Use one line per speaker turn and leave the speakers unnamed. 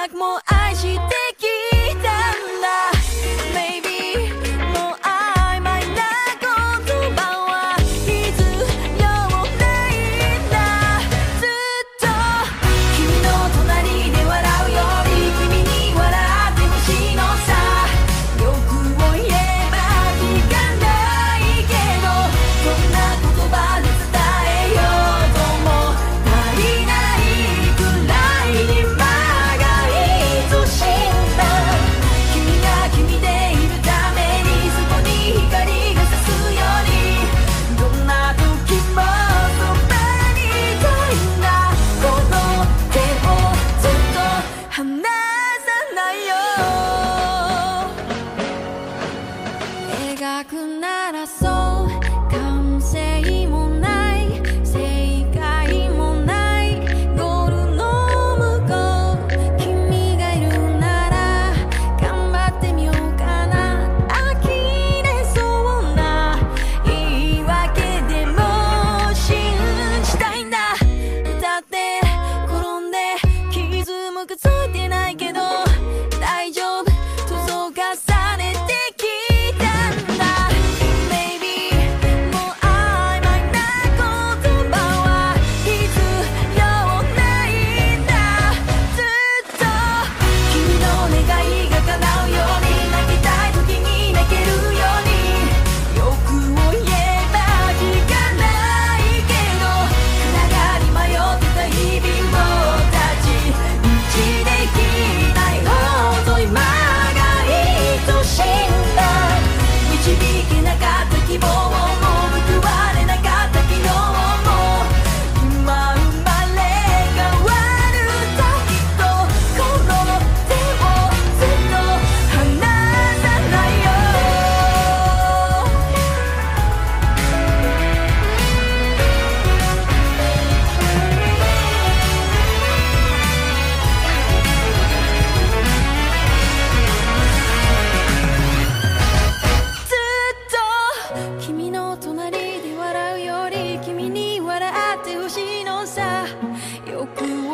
More mu 描くならそう Oh.